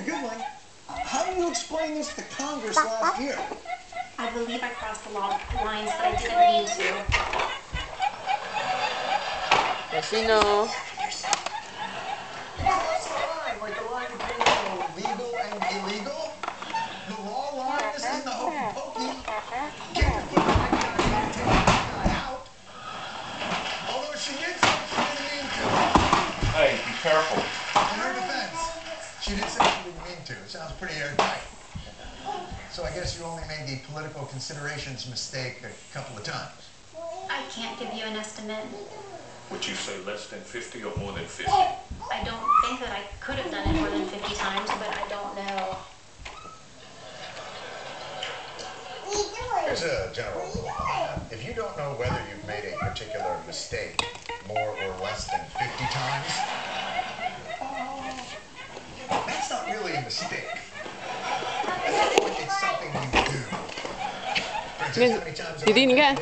good one. How do you explain this to Congress last year? I believe I crossed a lot of lines that I didn't mean to. Yes, you know. Hey, be careful. In her defense, she did say to. It sounds pretty airtight. So I guess you only made the political considerations mistake a couple of times. I can't give you an estimate. Would you say less than 50 or more than 50? I don't think that I could have done it more than 50 times, but I don't know. What are you doing? Here's a general rule. If you don't know whether you've made a particular mistake more or less than 50 times, 这边，弟弟你看，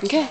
你看。